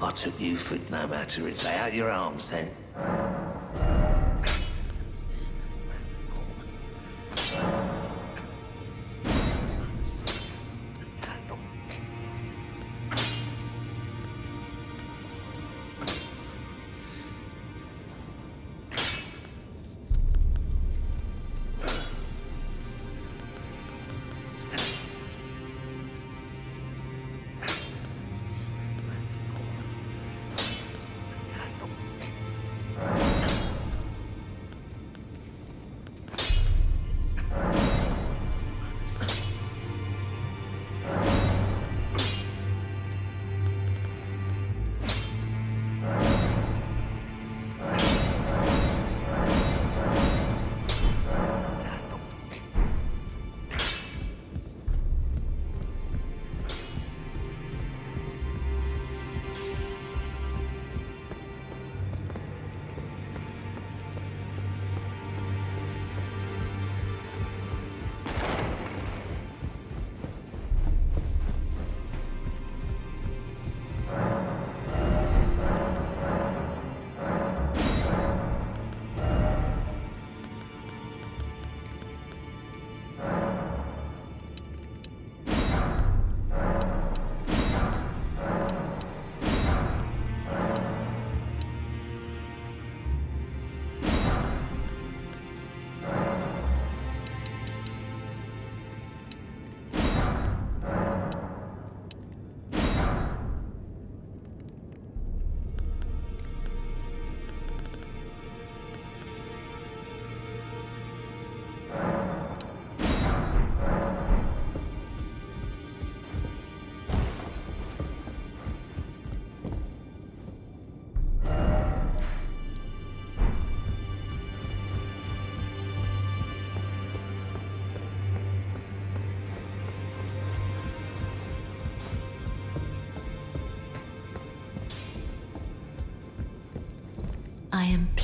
I took you for no matter. It's out your arms then.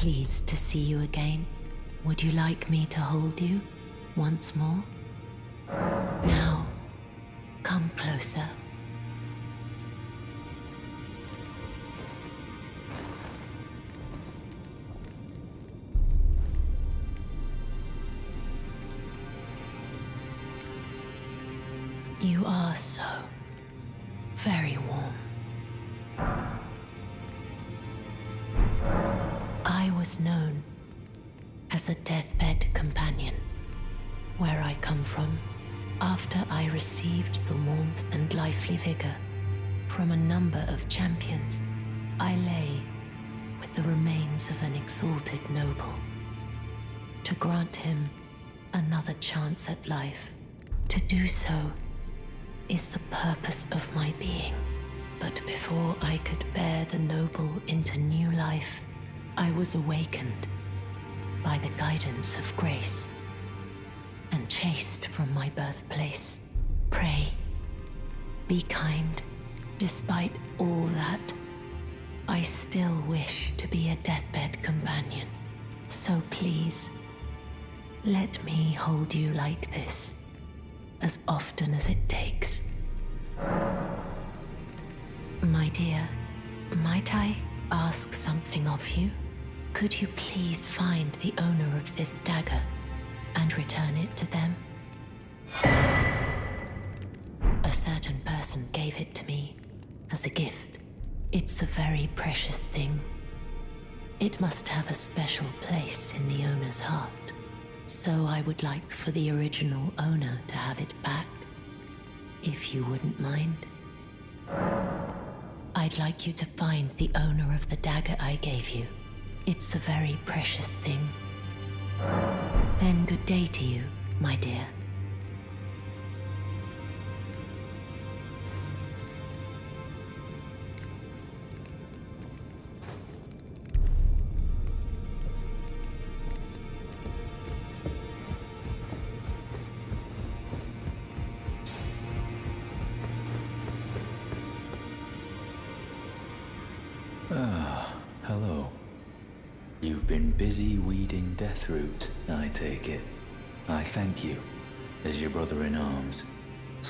Pleased to see you again. Would you like me to hold you once more? Now, come closer. As a deathbed companion. Where I come from, after I received the warmth and lively vigor from a number of champions, I lay with the remains of an exalted noble. To grant him another chance at life, to do so is the purpose of my being. But before I could bear the noble into new life, I was awakened by the guidance of grace and chased from my birthplace. Pray, be kind. Despite all that, I still wish to be a deathbed companion. So please, let me hold you like this as often as it takes. My dear, might I ask something of you? Could you please find the owner of this dagger and return it to them? A certain person gave it to me as a gift. It's a very precious thing. It must have a special place in the owner's heart. So I would like for the original owner to have it back, if you wouldn't mind. I'd like you to find the owner of the dagger I gave you. It's a very precious thing. Then good day to you, my dear.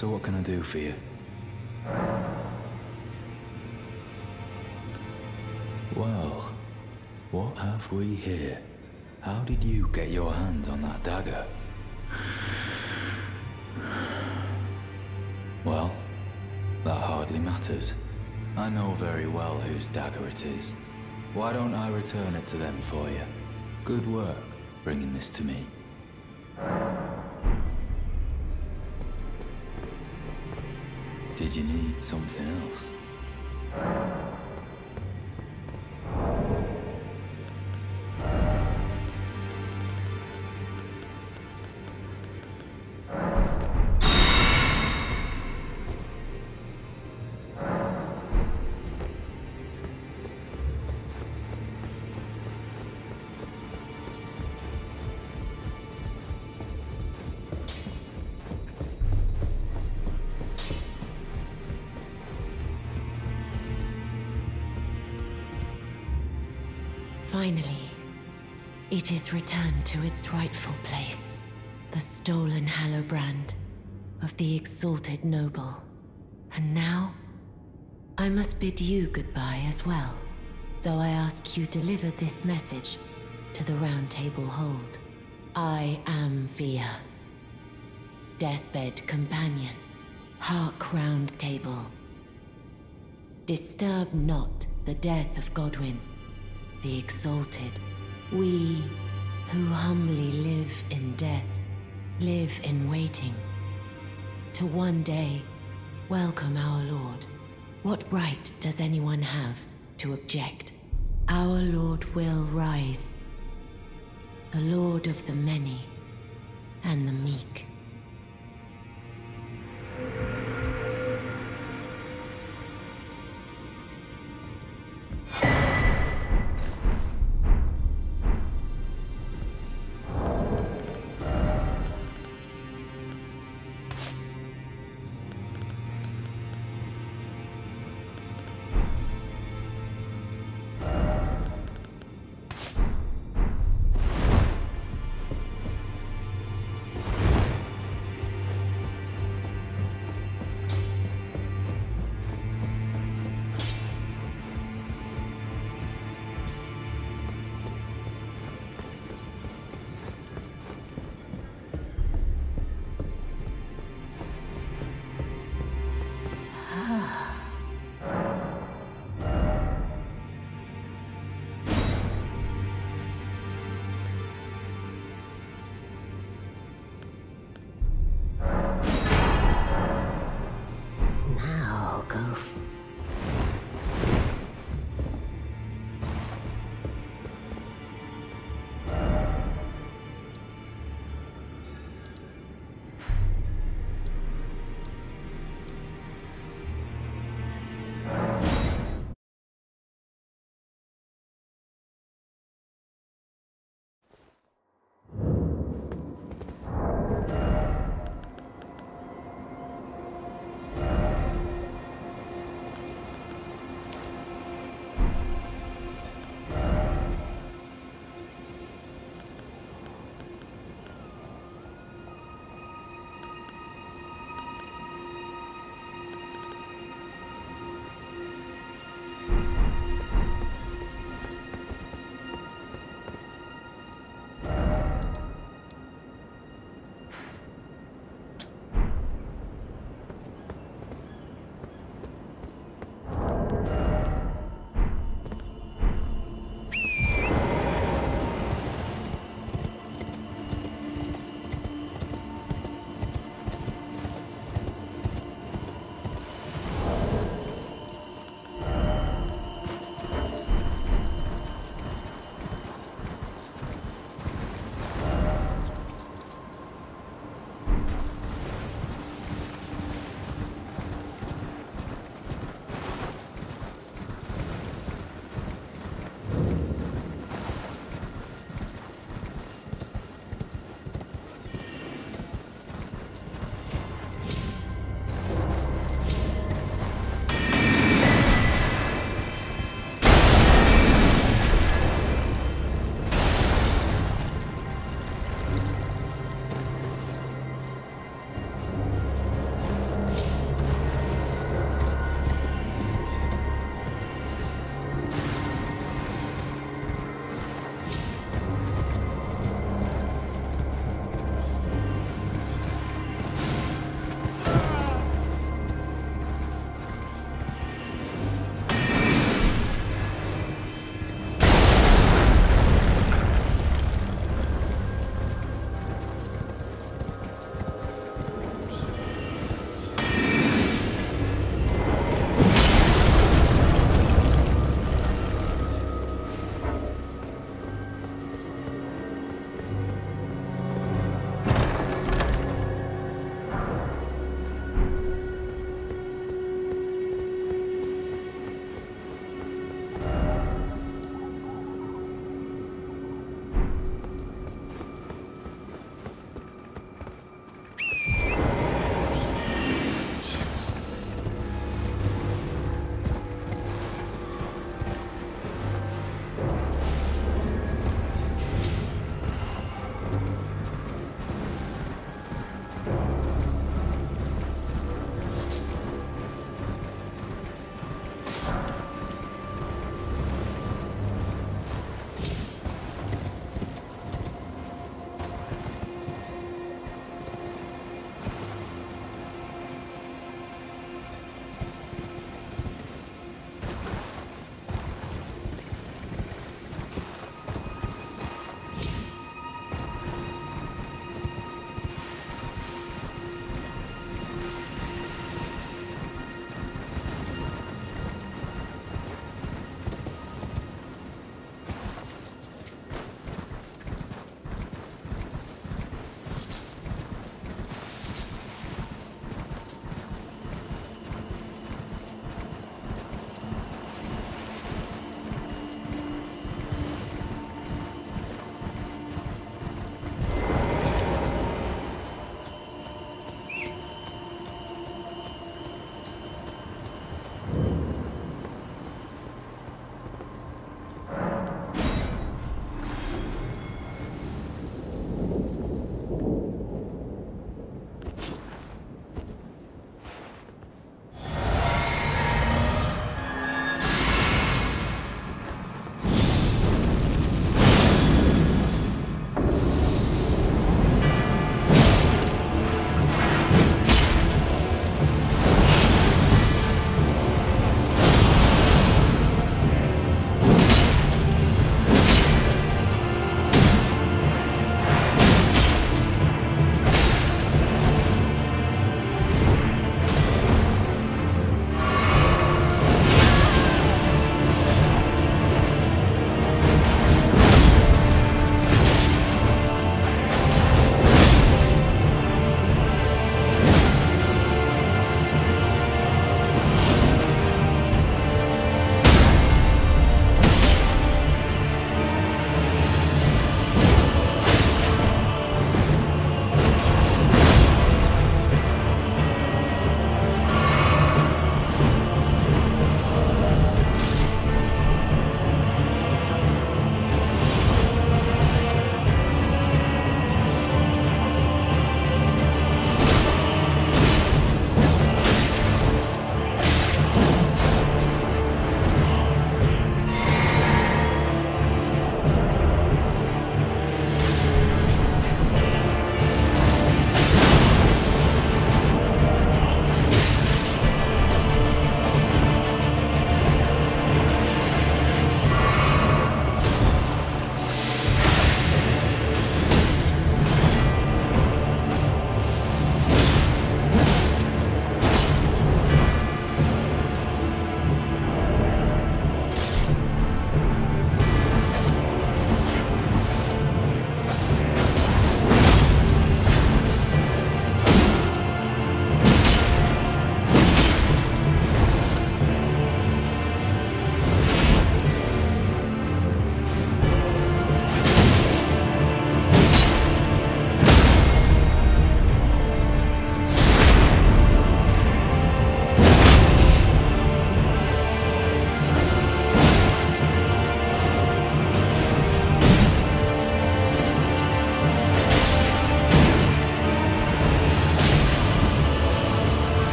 So what can I do for you? Well, what have we here? How did you get your hands on that dagger? Well, that hardly matters. I know very well whose dagger it is. Why don't I return it to them for you? Good work bringing this to me. You need something else? Is returned to its rightful place. The stolen Hallowbrand of the exalted noble. And now, I must bid you goodbye as well, though I ask you deliver this message to the Round Table Hold. I am Fia, deathbed companion, hark Round Table. Disturb not the death of Godwyn, the exalted. We who humbly live in death, live in waiting. To one day welcome our Lord. What right does anyone have to object? Our Lord will rise. The Lord of the many and the meek.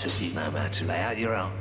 Took you no matter. Lay out your arm.